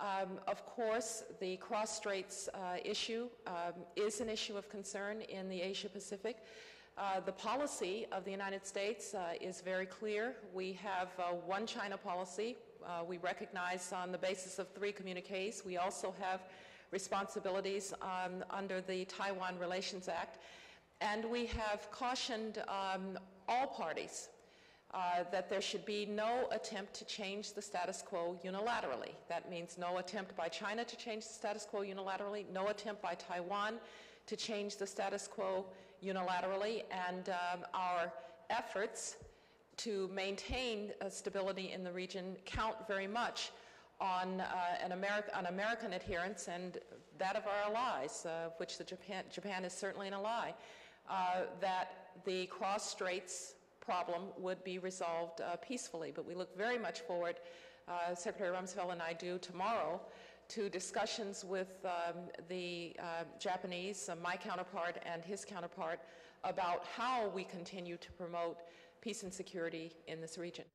Um, of course, the cross straits uh, issue um, is an issue of concern in the Asia Pacific. Uh, the policy of the United States uh, is very clear. We have uh, one China policy. Uh, we recognize on the basis of three communiques. We also have responsibilities um, under the Taiwan Relations Act. And we have cautioned um, all parties uh, that there should be no attempt to change the status quo unilaterally. That means no attempt by China to change the status quo unilaterally, no attempt by Taiwan to change the status quo unilaterally, and um, our efforts to maintain stability in the region count very much on, uh, an Ameri- on American adherence and that of our allies, uh, which the Japan, Japan is certainly an ally, uh, that the cross straits problem would be resolved uh, peacefully. But we look very much forward, uh, Secretary Rumsfeld and I do tomorrow, to discussions with um, the uh, Japanese, uh, my counterpart and his counterpart, about how we continue to promote peace and security in this region.